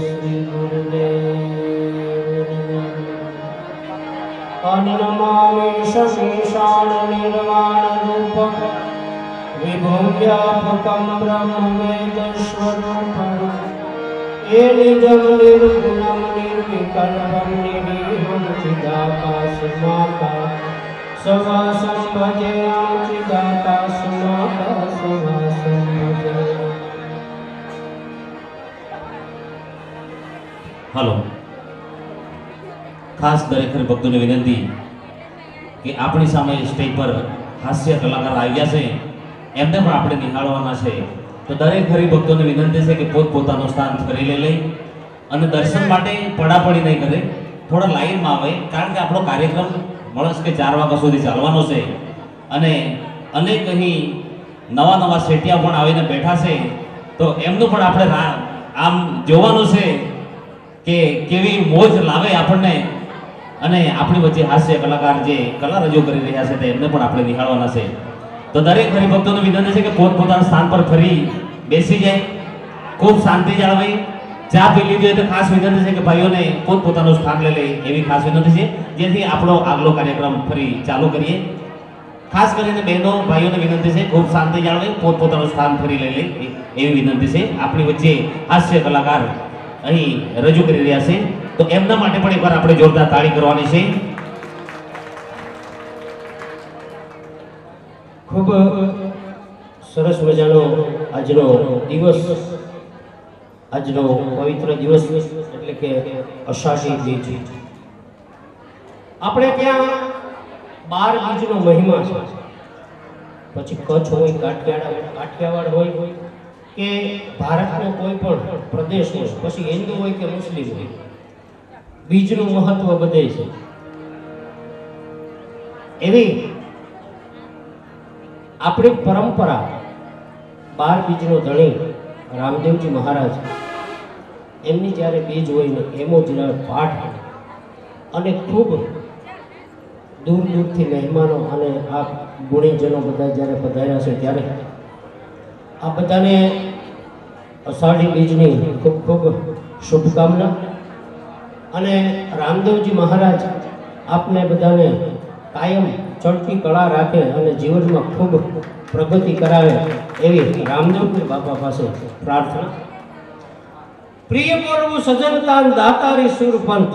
શ્રી ગુરુદેવ અન્નમામિ શશીશાણ નિર્વાણ રૂપ વિભુમ વ્યાપકમ બ્રહ્મ વેદ સ્વરૂપમ એ નિજમ નિર્ગુણમ હાલો. ખાસ દરેક ભક્તોને વિનંતી કે આપણી સામે સ્ટેજ પર હાસ્ય કલાકાર આવ્યા છે. એમને પણ આપણે નિહાળવાના છે. તો દરેક હરિભક્તોને વિનંતી છે કે પોત પોતાનું સ્થાન ફરી લે અને દર્શન માટે પડાપડી નહીં કરે. થોડા લાઈનમાં આવે, કારણ કે આપણો કાર્યક્રમ મળસ કે ચાર વાગ્યા સુધી ચાલવાનો છે. અને અનેક અહીં નવા નવા શેટિયા પણ આવીને બેઠા છે. તો એમનું પણ આપણે આમ જોવાનું છે કે કેવી મોજ લાવે આપણને? અને આપણી વચ્ચે હાસ્ય કલાકાર જે કલા રજૂ કરી રહ્યા છે તે એમને પણ આપણે નિહાળવાના છે. તો દરેક હરિભક્તોનું વિનંતી છે કે પોતપોતાના સ્થાન પર ફરી બેસી જાય, ખૂબ શાંતિ જાળવી. ચા પી લીધી હોય તો ખાસ વિનંતી છે કે ભાઈઓને પોતપોતાનું સ્થાન લઈ લે એવી ખાસ વિનંતી છે. જેથી આપણો આગલો કાર્યક્રમ ફરી ચાલુ કરીએ. ખાસ કરીને બહેનો, ભાઈઓને વિનંતી છે, ખૂબ શાંતિ જાળવે, પોતપોતાનું સ્થાન ફરી લઈ લે એવી વિનંતી છે. આપણી વચ્ચે હાસ્ય કલાકાર અહીં રજૂ કરી રહ્યા છે. તો એમના માટે પણ એકવાર આપણે જોરદાર તાળી કરવાની છે. ખૂબ સરસ મજાનો આજનો દિવસ, આજનો પવિત્ર દિવસ એટલે કે અષાઢી બીજ આપણે ત્યાં બાર બીજનો મહિમા છે. પછી કચ્છ હોય, કાઠિયાવાડ કાઠિયાવાડ હોય કે ભારતનો કોઈ પણ પ્રદેશ હોય, પછી હિન્દુ હોય કે મુસ્લિમ હોય, બીજનું મહત્વ બધે છે. એવી આપણી પરંપરા બાર બીજનો ધણી રામદેવજી મહારાજ, એમની જ્યારે બીજ હોય ને, એમો જ પાઠ અને ખૂબ દૂર દૂરથી મહેમાનો અને આ ગુણીજનો બધા જ્યારે પધાર્યા છે ત્યારે, આ બધાને અષાઢી બીજની ખૂબ ખૂબ શુભકામના. અને રામદેવજી મહારાજ આપને બધાને કાયમ ચડતી કળા રાખે અને જીવનમાં ખૂબ પ્રગતિ કરાવે એવી રામદેવજી બાપા પાસે પ્રાર્થના. પ્રિય બોલવું સજનતા દાતારી સુરપંથ.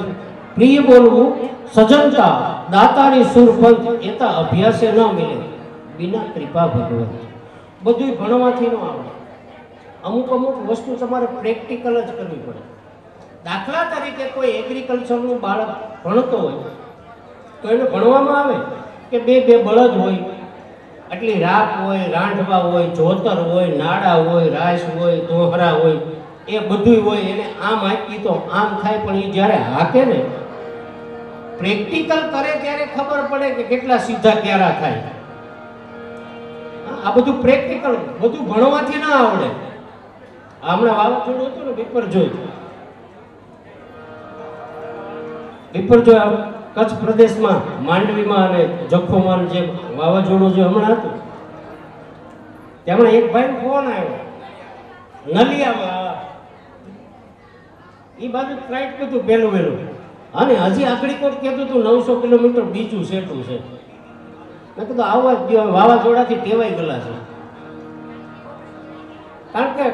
પ્રિય બોલવું સજનતા દાતારી સુરપંથ, એતા અભ્યાસે ન મિલે, બિના કૃપા ભગવત. બધું ભણવાથી ન આવડે. અમુક અમુક વસ્તુ તમારે પ્રેક્ટિકલ જ કરવી પડે. દાખલા તરીકે કોઈ એગ્રીકલ્ચરનું બાળક ભણતો હોય, તો એને ભણવામાં આવે કે બે બે બળદ હોય. આટલી રાપ હોય, રાંઢવા હોય, જોતર હોય, નાડા હોય રાસ હોય, દોહરા હોય, એ બધું હોય, એને આમ આપી તો આમ થાય, પણ એ જ્યારે હાકે ને, પ્રેક્ટિકલ કરે ત્યારે ખબર પડે કે કેટલા સીધા ક્યારા થાય. આ બધું પ્રેક્ટિકલ, બધું ભણવાથી ના આવડે. હમણાં વાવાઝોડું હતું ને, પેપર જોયું વિપરજો આ કચ્છ પ્રદેશમાં માંડવીમાં અને જખોમાં જે વાવાઝોડું જે હમણાં હતું તેમણે એક ભાઈ ફોન આવ્યો. નલિયામાં એ બાજુ ફ્લાઇટ કીધું પહેલું વહેલું અને હજી આગળ કોટ કહેતું હતું નવસો કિલોમીટર બીજું સેટું છે. મેં કીધું આવવા જ વાવાઝોડાથી ટેવાઈ ગયેલા છે. કારણ કે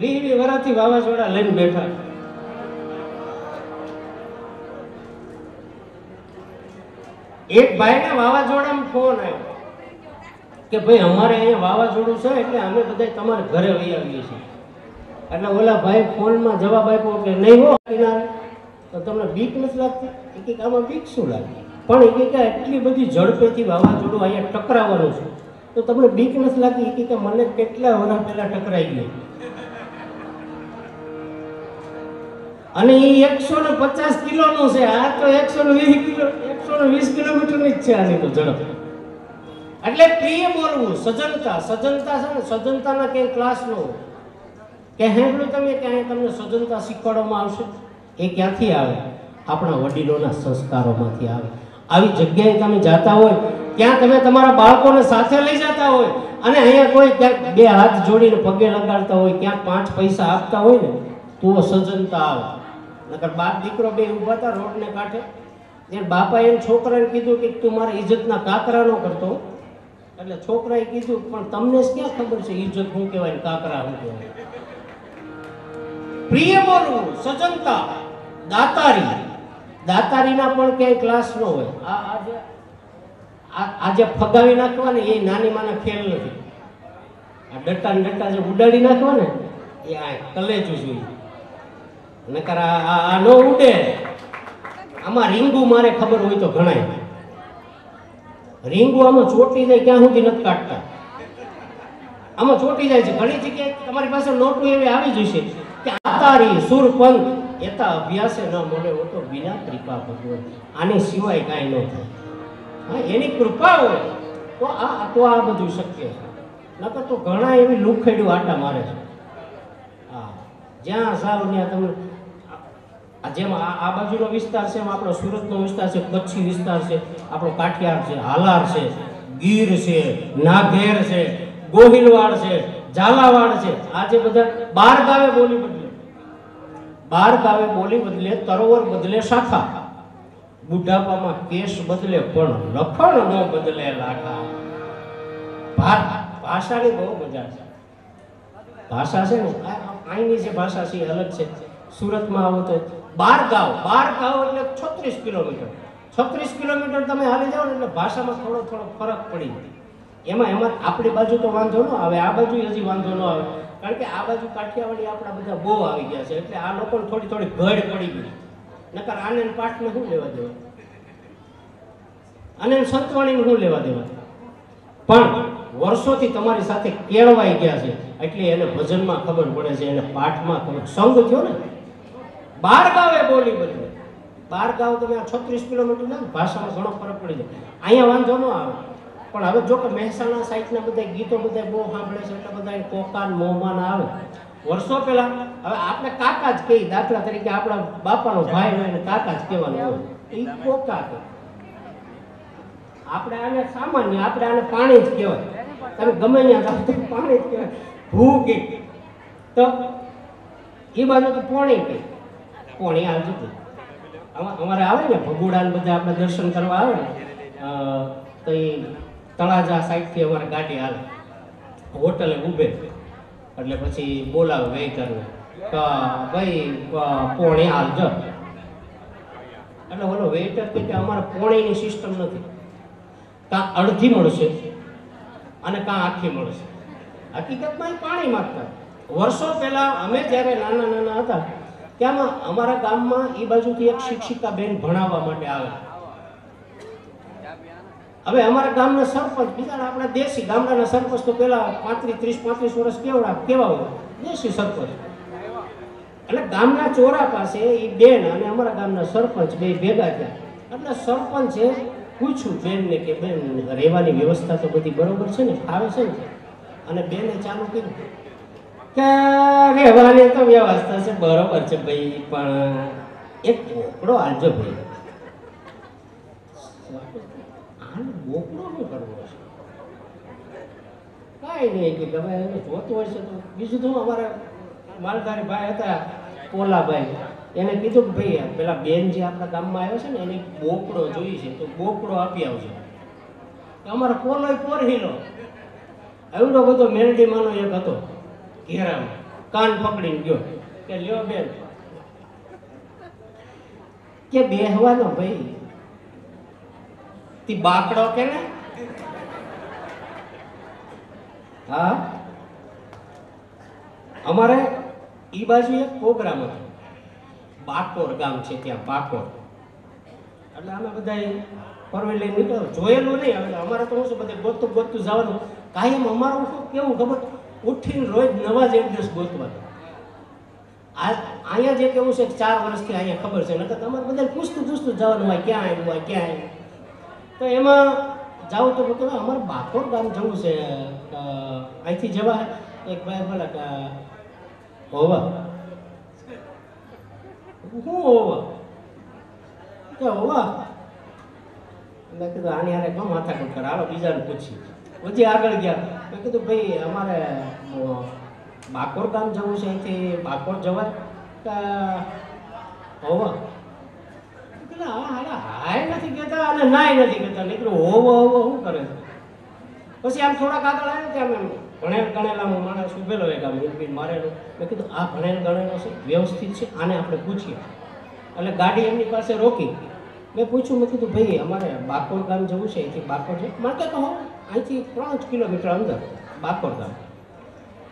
વીસ વર્ષથી વાવાઝોડા લઈને બેઠા એક ભાઈને વાવાઝોડામાં ફોન આવ્યો કે ભાઈ, અમારે અહીંયા વાવાઝોડું છે એટલે અમે બધા તમારે ઘરે વહી આવીએ છીએ. એટલે ઓલા ભાઈ ફોનમાં જવાબ આપ્યો કે નહીં હો, કિનારે. તો તમને બીક નથી લાગતી? એ કે આમાં બીક શું લાગે? પણ એ કે એટલી બધી ઝડપેથી વાવાઝોડું અહીંયા ટકરાવવાનું છે. તો તમને બીક નથી લાગતી? એ કે મને કેટલા વર્ષ પહેલાં ટકરાઈ ગયું? અને એ એકસો ને પચાસ કિલોનું છે. આ તો એકસો ને વીસ કિલો, એકસો ને વીસ કિલોમીટરની જ છે આની તો ઝડપ. એટલે પ્રિય બોલવું? સજનતા સજનતા છે ને સજનતાના ક્યાંય ક્લાસ ન કે હેન્ડલું તમે ક્યાંય તમને સજનતા શીખવાડવામાં આવશે? એ ક્યાંથી આવે? આપણા વડીલોના સંસ્કારોમાંથી આવે. આવી જગ્યાએ તમે જાતા હોય, ત્યાં તમે તમારા બાળકોને સાથે લઈ જતા હોય, અને અહીંયા કોઈ ક્યાંક બે હાથ જોડીને પગે લગાડતા હોય, ક્યાંક પાંચ પૈસા આપતા હોય ને, તો સજનતા આવે. નકર બાપ દીકરો બે ઊભા હતા રોડને કાંઠે ત્યારે બાપાએ એને છોકરાને કીધું કે તું મારા ઇજ્જતના કાકરા ન કરતો. એટલે છોકરાએ કીધું, પણ તમને ક્યાં ખબર છે ઇજ્જત શું કહેવાય કાકરા શું કહેવાય? પ્રિય બોલવું સજનતા, દાતારી. દાતારીના પણ ક્યાંય ક્લાસ ન હોય. આ આજે ફગાવી નાખવા ને એ નાની માને ખેલ નથી. આ ડટ્ટા ને ડટ્ટા જે ઉડાડી નાખવા ને એ આ કલેજું જોઈએ નકર આ ન ઉડે. આમાં રીંગુ મારે ખબર હોય તો ઘણાય. રીંગુ આમાં ચોટી જાય ક્યાં સુધી નથી કાઢતા. આમાં ચોટી જાય છે. ઘણી જગ્યાએ તમારી પાસે નોટું એવી આવી જશે કે આતારી સુરપંથ, એતા અભ્યાસે ન મળે તો બિના કૃપા ભગવાન. આની સિવાય કાંઈ ન થાય. હા, એની કૃપા હોય તો આ તો આ બધું શક્ય છે. નકર તો ઘણા એવી લુખેડ્યું આટા મારે છે. હા, જ્યાં સાવ ત્યાં તમે આ જેમ આ બાજુનો વિસ્તાર છે, એમ આપણો સુરતનો વિસ્તાર છે, કચ્છી વિસ્તાર છે, આપણો કાઠિયાર છે, હાલાર છે, ગીર છે, નાઘેર છે, ગોહિલવાડ છે, ઝાલાવાડ છે. આ જે બધા બાર ગાવે બોલી બદલે. બાર ગાવે બોલી બદલે, તરોવર બદલે શાખા. બુઢાપામાં કેસ બદલે, પણ લખણ ન બદલે લાખા. ભાષાની બહુ મજા છે. ભાષા છે ને અહીંની જે ભાષા છે એ અલગ છે. સુરતમાં આવો તો બાર ગાંવ બાર ગાંવ એટલે છત્રીસ કિલોમીટર. છત્રીસ કિલોમીટર તમે હાલી જાઓ ને એટલે ભાષામાં થોડો થોડો ફરક પડી જાય. એમાં એમાં આપણી બાજુ તો વાંધો ન આવે, આ બાજુ હજી વાંધો ન આવે. કારણ કે આ બાજુ કાઠિયાવાડી આપણા બધા બહુ આવી ગયા છે, એટલે આ લોકોને થોડી થોડી ઘડ પડી ગઈ. નકર આને પાઠને શું લેવા દેવા? અને સંતવાણીને શું લેવા દેવા? પણ વર્ષોથી તમારી સાથે કેળવાઈ ગયા છે, એટલે એને ભજનમાં ખબર પડે છે, એને પાઠમાં ખબર. સંગ થયો ને બાર ગાવે બોલી બદલે બાર ગાવ તમે છત્રીસ કિલોમીટર ને ભાષામાં ઘણો ફરક પડી જાય. અહીંયા વાંધો ન આવે. પણ હવે જો કે મહેસાણા સાઈડના બધા ગીતો બધા બહુ સાંભળે છે એટલે બધા કોકાન મોહમાન આવે. વર્ષો પહેલા, હવે આપણે કાકા જ કહી દાખલા તરીકે આપણા બાપાનો ભાઈ હોય ને કાકા જ કહેવાનું હોય. એ કોકા કહે આપણે આને સામાન્ય, આપણે આને પાણી જ કહેવાય. તમે ગમે ત્યાં જાઓ પાણી જ કહેવાય. ભૂ કે. તો એ બાજુ તો પોણી કે. આ જુદું અમા- અમારે આવે ને, ભગુડા બધા આપણે દર્શન કરવા આવે ને તો એ તળાજા સાઈડથી અમારે ગાડી હાલે. હોટલે ઊભે. એટલે પછી બોલાવે વેઇટરને કે, ભાઈ પોણી હાલજો એટલે ઓલો વેઇટર કે અમારે પોણીની સિસ્ટમ નથી. કાં અડધી મળશે અને કાં આખી મળશે. હકીકતમાં પાણી માંગતા. વર્ષો પહેલા અમે જ્યારે નાના નાના હતા ત્યાંમાં અમારા ગામમાં એ બાજુથી એક શિક્ષિકા બેન ભણાવવા માટે આવે. હવે અમારા ગામના સરપંચ બીજા આપણા દેશી ગામડાના સરપંચ તો પેલા પાંત્રીસ, ત્રીસ, પાંત્રીસ વર્ષ કેવડા, કેવા હોય? દેશી સરપંચ. એટલે ગામના ચોરા પાસે એ બેન અને અમારા ગામના સરપંચ બે ભેગા થયા. એટલે સરપંચે પૂછ્યું બેનને કે બેન, રહેવાની વ્યવસ્થા તો બધી બરોબર છે ને? ફાવે છે ને? અને બેને ચાલુ કર્યું. કે તો વ્યવસ્થા છે, બરોબર છે ભાઈ, પણ એક બોકડો આલજો ભાઈ. આને બોકડો શું કરવો છે? કાંઈ નહીં, કે ગમે જોતું હોય છે તો. બીજું તો અમારા માલધારી ભાઈ હતા, પોલાભાઈ. એને કીધું કે ભાઈ, પેલા બેન જે આપણા ગામમાં આવ્યો છે ને, એને બોકડો જોઈએ છે, તો બોકડો આપી આવજો. અમારો પોલો પોરહીલો. એવડો બધો મેરડીમાંનો એક હતો. ઘેરામાં. કાન પકડીને ગયો. કે લ્યો બેન. કે બેહવાનો ભાઈ. તી બાકડો કે ને? હા? અમારે ઈ બાજુ એક પ્રોગ્રામ હતો. બાકોર ગામ છે ત્યાં, બાકોર. એટલે અમે બધા ફરવી લઈને નીકળ્યો. જોયેલું નહીં. હવે અમારે તો શું બધે ગોતું ગોતું જવાનું. કાયમ અમારું શું, કેવું ખબર? ઉઠીને રોજ નવા જ એડ્રેસ ગોતવાનું આ અહીંયા જે કેવું છે ચાર વર્ષથી અહીંયા ખબર છે, નકર તમારે બધા પૂછતું પૂછતું જવાનું હોય, ક્યાં આવ્યું હોય, ક્યાં આવ્યું. તો એમાં જાઉં તો બધું અમારે બાકોર ગામ જવું છે અહીંથી જવા. એક ભાઈ કે, હોવા. હું હોવા? કે હોવા? મેં કીધું, આની હારે માથા કૂટ કરે? હાલો, બીજાને પૂછી પછી આગળ ગયા. મેં કીધું, ભાઈ, અમારે બાકોર ગામ જવું છે અહીંથી, બાકોર જવાય? હોવા. હા હાય નથી કહેતા અને નાય નથી કહેતા. નીકળું હોવો હોવો, શું કરે પછી આમ થોડાક આગળ આવ્યો ત્યાં એમ ભણેલ ગણેલા હું માણસ ઉભેલો એક આમ ઊભી મારેલો. મેં કીધું, આ ભણેલ ગણેલો છે, વ્યવસ્થિત છે, આને આપણે પૂછીએ. એટલે ગાડી એમની પાસે રોકી. મેં પૂછ્યું, મેં કીધું, ભાઈ, અમારે બાકોર ગામ જવું છે, અહીંથી બાકોર છે. મારે કહો અહીંથી ત્રણ કિલોમીટર અંદર બાકોર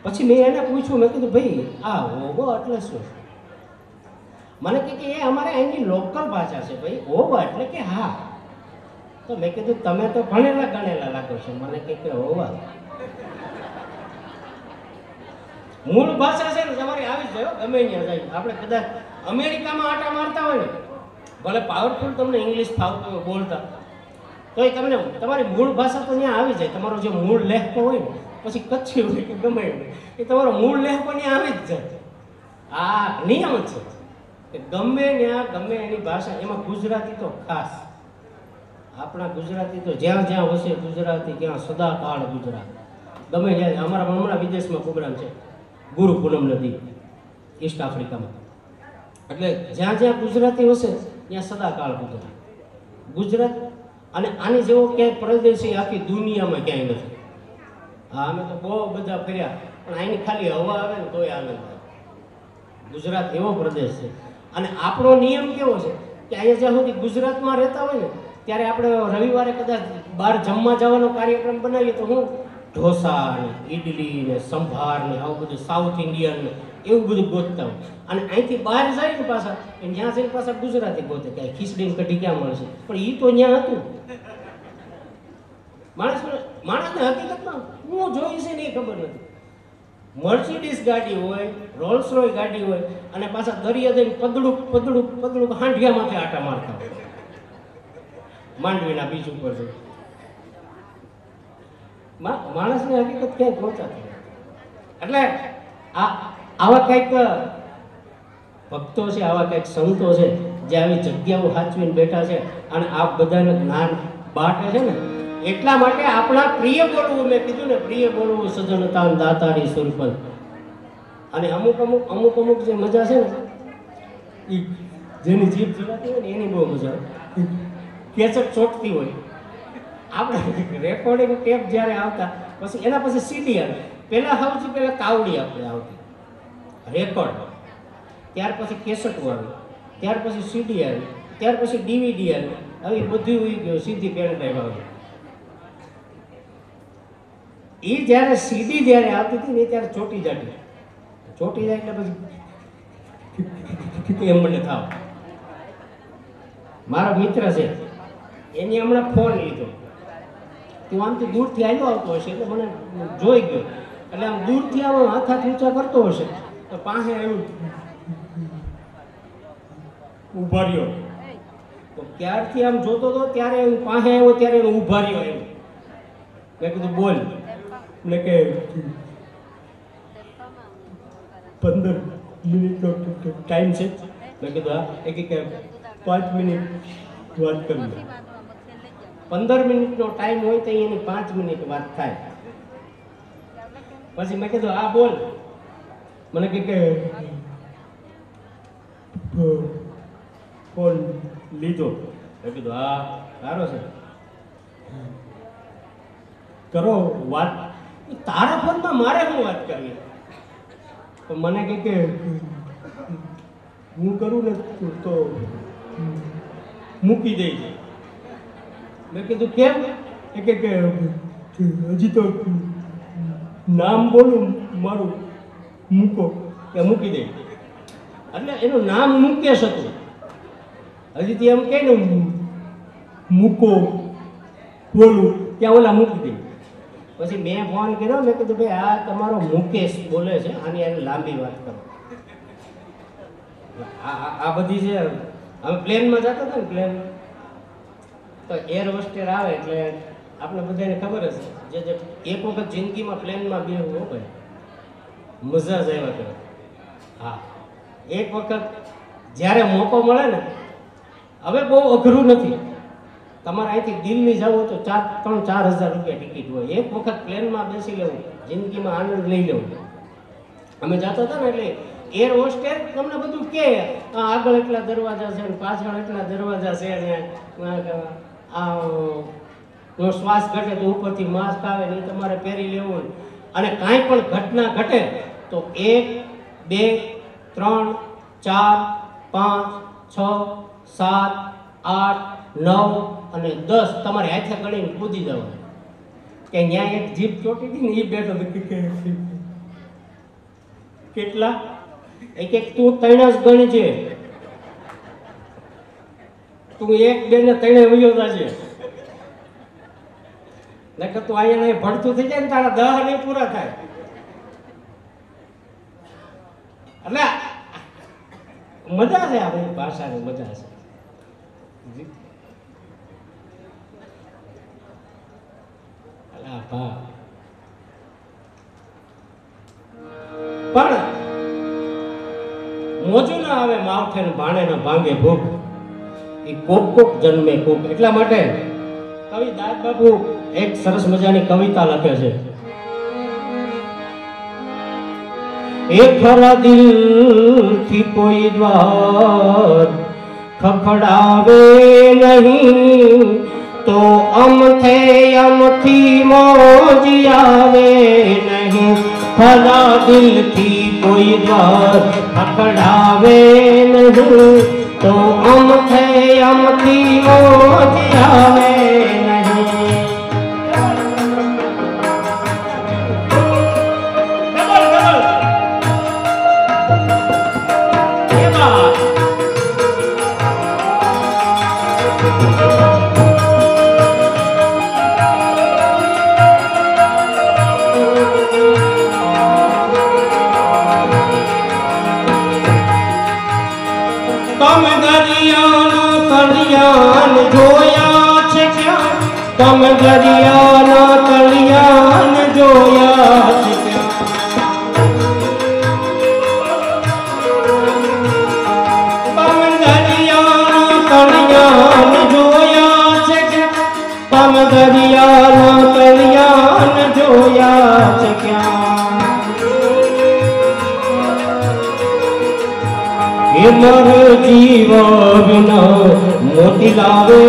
પછી મેં એને પૂછ્યું, મેં કીધું, ભાઈ, આ ઓગો એટલે શું મને કહે કે એ અમારે અહીંની લોકલ ભાષા છે, ભાઈ હોવા એટલે કે હા. તો મેં કીધું, તમે તો ભણેલા ગણેલા લાગો છો. મને કહે કે હોવા મૂળ ભાષા છે ને, તમારી આવી જ જાય ગમે ત્યાં જાય. આપણે કદાચ અમેરિકામાં આટા મારતા હોય ને, ભલે પાવરફુલ તમને ઇંગ્લિશ ફાવતું હોય, બોલતા. તોય તમને તમારી મૂળ ભાષા તો ત્યાં આવી જાય. તમારો જે મૂળ લેહકો હોય ને, પછી કચ્છી હોય કે ગમે એ એ તમારો મૂળ લેહકો ત્યાં આવી જ જાય. આ નિયમ છે કે ગમે ત્યાં ગમે એની ભાષા. એમાં ગુજરાતી તો ખાસ. આપણા ગુજરાતી તો જ્યાં જ્યાં હશે ગુજરાતી, ત્યાં સદાકાળ ગુજરાત. ગમે ત્યાં અમારા હમણાં વિદેશમાં પ્રોગ્રામ છે. ગુરુ પૂનમ નદી, ઈસ્ટ આફ્રિકામાં. એટલે જ્યાં જ્યાં ગુજરાતી હશે, ત્યાં સદાકાળ ગુજરાત. ગુજરાત અને આની જેવો ક્યાંય પ્રદેશ આખી દુનિયામાં ક્યાંય નથી. હા, અમે તો બહુ બધા ફર્યા, પણ અહીંની ખાલી હવા આવે ને તોય આનંદ આવે. ગુજરાત એવો પ્રદેશ છે. અને આપણો નિયમ કેવો છે? કે અહીંયા જ્યાં સુધી ગુજરાતમાં રહેતા હોય ને, ત્યારે આપણે રવિવારે કદાચ બહાર જમવા જવાનો કાર્યક્રમ બનાવીએ તો હું ઢોસા ને ઇડલી ને સંભાર ને આવું બધું સાઉથ ઇન્ડિયન એવું બધું ગોતતા હોય. અને અહીંથી બહાર જાય ને પાછા, અને જ્યાં જઈને પાછા ગુજરાતી ગોતે કે આ ખીચડી કઢી ક્યાં મળશે? પણ એ તો ત્યાં હતું. માણસ માણસને હકીકતમાં હું જોઈ છે ને એ ખબર નથી. મર્સિડીઝ ગાડી હોય રોલ્સ રોય ગાડી હોય, અને પાછા દરિયા જઈને પદડુક પદડુક પદડુક હાંડિયામાંથી આટા મારતા માંડવીના બીજ ઉપર છે માણસની હકીકત ક્યાંય પહોંચાતી. એટલે આ આવા કંઈક ભક્તો છે, આવા કંઈક સંતો છે, જે આવી જગ્યાઓ સાચવીને બેઠા છે અને આ બધાને જ્ઞાન બાટે છે ને, એટલા માટે આપણા પ્રિય બોલવું મેં કીધું ને, પ્રિય બોલવું સજનતાન દાતાની સુરપન અને અમુક અમુક અમુક અમુક જે મજા છે ને એ જેની જીભ જીવાતી હોય ને, એની બહુ મજા કેચટ ચોટતી હોય. આપણે રેકોર્ડિંગ ટેપ જ્યારે આવતા, પછી એના પછી સીડી આવે. પહેલાં સૌથી પહેલાં કાવડી આપણે આવતી. રેકોર્ડ ત્યાર પછી કેસેટો આવી ત્યાર પછી સીડી આવી ત્યાર પછી ડીવીડી આવી હવે બધું ઉઈ ગયું, સીધી પેન ડ્રાઈવ એ જ્યારે સીડી જ્યારે આવતી હતી ને ત્યારે ચોટી જાતી. ચોટી જાય એટલે પછી એમ મને થાવ. મારો મિત્ર છે, એની હમણાં ફોન લીધો. તું તો દૂરથી આવ્યો આવતો હશે એટલે મને જોઈ ગયો. એટલે આમ દૂરથી આવો હાથ હાથ ઊંચા કરતો હશે. તો પાસે આવ્યું ઊભા રહ્યો તો ક્યારથી આમ જોતો હતો ત્યારે હું પાસે આવ્યો ત્યારે એને ઊભા રહ્યો એમ મેં કીધું બોલ એટલે કે પંદર મિનિટનો ટાઈમ છે મેં કીધું હા એ કહે કે પાંચ મિનિટ વાત કરી લે. પંદર મિનિટનો ટાઈમ હોય તો એની પાંચ મિનિટ વાત થાય. પછી મેં કીધું આ બોલ. મને કહે કે ફોન લીધો મેં કીધું હા સારો છે કરો વાત તારા ફોનમાં મારે શું વાત કરવી તો મને કહે કે હું કરું ને તો મૂકી દઈ છે મેં કીધું કેમ એ કે કે હજી તો નામ બોલું મારું મૂકો કે મૂકી દઈ એટલે એનું નામ મુકેશ હતું. હજી તે એમ કહે ને, મૂકો, બોલું, ત્યાં ઓલા મૂકી દઈ પછી મેં ફોન કર્યો, મેં કીધું, ભાઈ, આ તમારો મુકેશ બોલે છે, આની એને લાંબી વાત કરો. આ બધી છે અમે પ્લેનમાં જતા હતા ને પ્લેન, તો એર હોસ્ટેલ આવે એટલે આપણે બધાને ખબર હશે જે એક વખત જિંદગીમાં પ્લેનમાં બે હો ભાઈ મજા જ આવ્યા કરે. હા. એક વખત જ્યારે મોકો મળે ને, હવે બહુ અઘરું નથી. તમારે અહીંથી દિલ્હી જવું તો ચાર, ત્રણ, ચાર હજાર રૂપિયા ટિકિટ હોય. એક વખત પ્લેનમાં બેસી લેવું, જિંદગીમાં આનંદ લઈ લેવું. અમે જતા હતા ને એટલે એર હોસ્ટેલ, તમને બધું કે આગળ એટલા દરવાજા છે ને, પાછળ એટલા દરવાજા છે ને, આ શ્વાસ ઘટે તો ઉપરથી માસ્ક આવે ને તમારે પહેરી લેવું અને કાંઈ પણ ઘટના ઘટે તો એક, બે, ત્રણ, ચાર, પાંચ, છ, સાત, આઠ, નવ અને દસ તમારે હાથે ગણીને કૂદી જવાનું કે ત્યાં એક જીપ ચોટી હતી ને એ બેઠો કેટલા? એક એક તું ત્રણ જ છે. તું એક બે ને ત્રણે વયો જાજે. નકર તું અહીંયા ભણતું થઈ જાય ને તારા દહ નહીં પૂરા થાય. એટલે મજા છે આપણી ભાષાની, મજા છે. પણ મોજું ના આવે માવઠે ને ભાણે ને ભાંગે. ભૂખ એ કોક કોક જન્મે કોક. એટલા માટે કવિ દાદ બાબુ એક સરસ મજાની કવિતા લખે છે. એ ખરા દિલથી કોઈ દ્વાર ખખડાવે નહીં. તો અમથે અમથી મોજ આવે નહીં. ખરા દિલથી કોઈ દ્વાર ખખડાવે નહીં. તો અમથે અમથી મોજ આવે દરિયાના દરિયાના તળિયાન જોયા દરિયાના તળિયાન જોયા છે ક્યાં એ મર જીવ વિના મોતી લાવે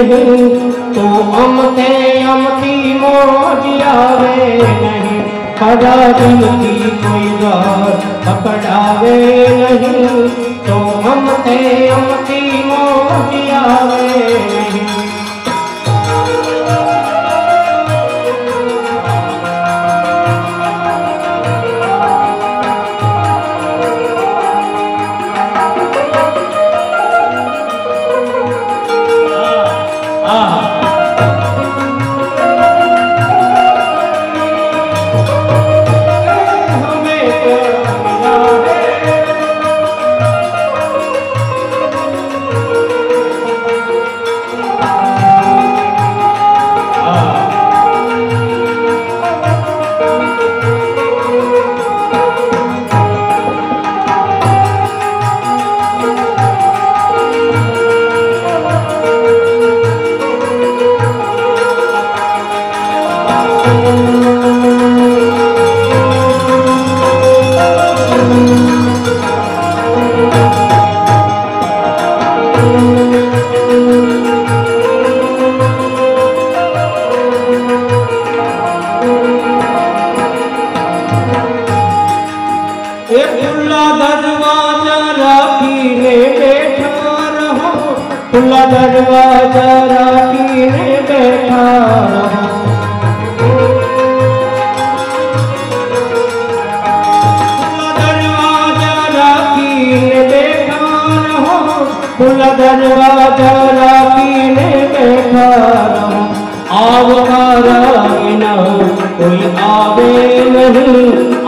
નહીં. તો અમતે અમથી મોજ આવે નહીં. ખરા દિલથી કોઈ દર પકડાવે નહીં. તો અમતે અમથી મોજ આવે નહીં.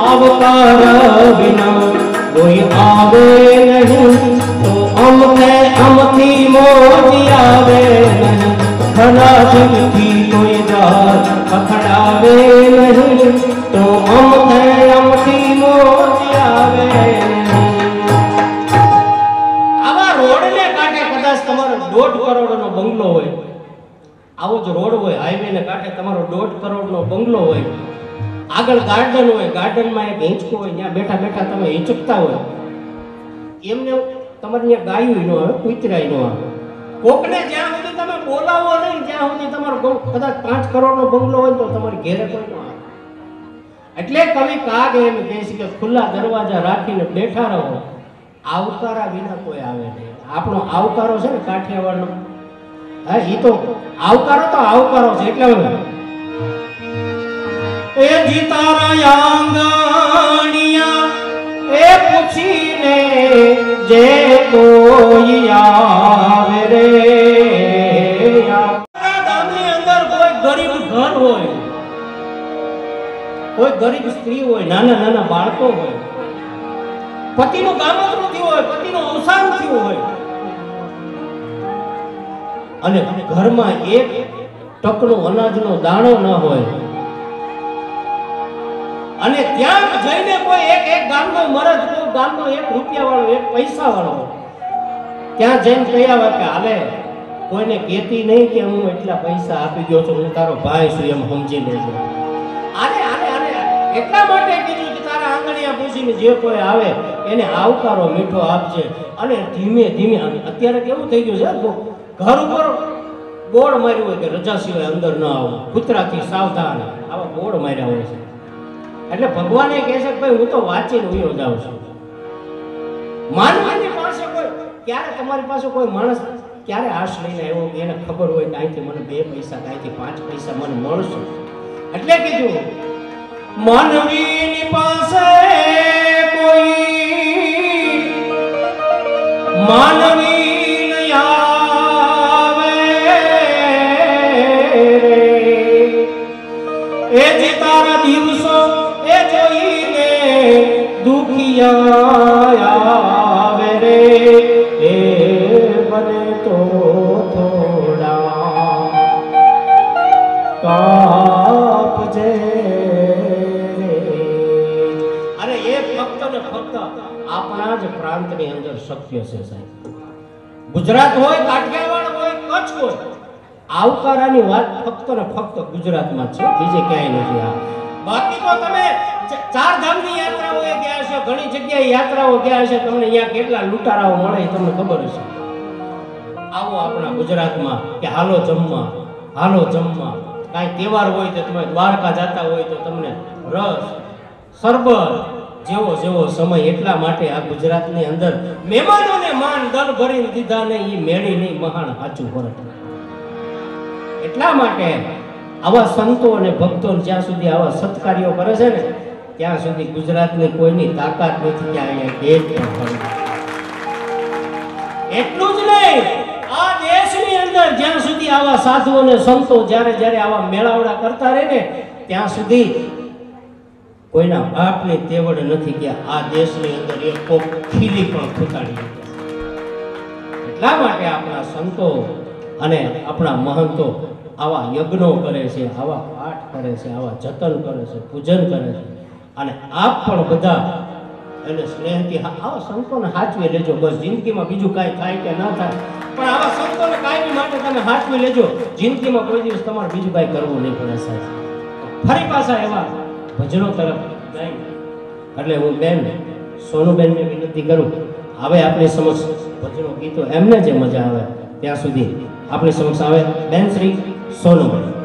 આવકારા વિના કોઈ આવે નહીં તો અમને અમથી મોજી આવે નહીં ખરા જગથી કોઈ દાર પકડાવે નહીં તો અમને અમથી મોજી આવે આવા કાંઠે કદાચ તમારો દોઢ કરોડનો બંગલો હોય કાંઠે તમારો દોઢ કરોડનો બંગલો હોય આગળ ગાર્ડન હોય ગાર્ડનમાં એક હિંચકો હોય, ત્યાં બેઠા બેઠા તમે હિંચકતા હોય. એમને તમારે ત્યાં ગાયું ન આવે, કૂતરાય ન આવે. કોકને જ્યાં સુધી તમે બોલાવો નહીં, ત્યાં સુધી તમારો કદાચ પાંચ કરોડનો બંગલો હોય તો તમારી ઘેરે કોઈ ન આવે. એટલે કવિ કાગ એમ કહે છે કે ખુલ્લા દરવાજા રાખીને બેઠા રહો. આવકારા વિના કોઈ આવે નહીં. આપણો આવકારો છે ને કાઠિયાવાડનો. હા એ તો આવકારો તો આવકારો છે, એટલે એ જી તારા આંગણિયા, એ પૂછીને જે કોઈ ગામની અંદર કોઈ ગરીબ ઘર હોય, કોઈ ગરીબ સ્ત્રી હોય, નાના નાના બાળકો હોય, પતિનું ગામતરું થયું હોય, પતિનું અવસાન થયું હોય, અને ઘરમાં એક ટકનો અનાજનો દાણો ન હોય અને ત્યાં જઈને કોઈ એક એક ગામનો મરદ, કોઈ ગામનો એક રૂપિયા વાળો એક પૈસા વાળો ત્યાં જઈને કહી આવે કે, હાલે, કોઈને કહેતી નહીં કે હું એટલા પૈસા આપી ગયો છું, હું તારો ભાઈ છું, એમ સમજી લેજો આને આને આને એટલા માટે કીધું કે તારા આંગણિયા પૂછીને જે કોઈ આવે, એને આવકારો મીઠો આપજે. અને ધીમે ધીમે અત્યારે કેવું થઈ ગયું છે ઘર ઉપર બોર્ડ માર્યું હોય કે રજા સિવાય અંદર ન આવો. કૂતરાથી સાવધાન. આવા બોર્ડ માર્યા હોય છે. એટલે ભગવાન એ કહે છે ભાઈ, હું તો વાંચીને ઉયો જાઉં છું. માનવાની પાસે કોઈ ક્યારે તમારી પાસે કોઈ માણસ ક્યારે આશ લઈને આવ્યો એને ખબર હોય કે મને બે પૈસા કે અહીંથી પાંચ પૈસા મને મળશે? એટલે કીધું માનવીની પાસે કોઈ માનવી જ પ્રાંતની અંદર શક્ય છે સાહેબ. ગુજરાત હોય, કાઠિયાવાડ હોય, કચ્છ હોય, આવકારાની વાત ફક્ત ને ફક્ત ગુજરાતમાં છે. બીજે ક્યાંય નથી આ. બાકી તો તમે ચાર ધામની યાત્રાઓ ગયા હશો ઘણી જગ્યાએ યાત્રાઓ ગયા હશે તમને અહીંયા કેટલા લૂંટારાઓ મળે તમને ખબર હશે. આવો આપણા ગુજરાતમાં કે હાલો જમવા હાલો જમવા. કાંઈ તહેવાર હોય તો તમે દ્વારકા જતા હોય તો તમને રસ શરબત જેવો જેવો સમય એટલા માટે આ ગુજરાતની અંદર મહેમાનોને માન દર ભરીને દીધા ને એ મેળી નહીં મહાન સાચું પરત એટલા માટે આવા સંતો અને ભક્તો જ્યાં સુધી આવા સત્કાર્યો કરે છે ને, ત્યાં સુધી ગુજરાતની કોઈની તાકાત નથી કે અહીંયા દેશ એટલું જ નહીં, આ દેશની અંદર જ્યાં સુધી આવા સાધુ અને સંતો જ્યારે જ્યારે આવા મેળાવડા કરતા રહે ને, ત્યાં સુધી કોઈના બાપને તેવડ નથી કે આ દેશની અંદર એક ખીલી પણ ફૂટાડી એટલા માટે આપણા સંતો અને આપણા મહંતો આવા યજ્ઞો કરે છે, આવા પાઠ કરે છે, આવા જતન કરે છે, પૂજન કરે છે. અને આપ પણ બધા એને સ્નેહથી આવા સંતોને હાચવી લેજો. બસ જિંદગીમાં બીજું કાંઈ થાય કે ના થાય. પણ આવા સંતોને કાયમી માટે તમે હાચવી લેજો. જિંદગીમાં કોઈ દિવસ તમારે બીજું કાંઈ કરવું નહીં પડે સાહેબ. ફરી પાછા એવા ભજનો તરફ જાય. એટલે હું બેન, સોનુબેનને વિનંતી કરું હવે આપણી સમક્ષ ભજનો ગીતો. એમને જે મજા આવે ત્યાં સુધી આપણી સમક્ષ આવે બેન શ્રી સોનુબેન.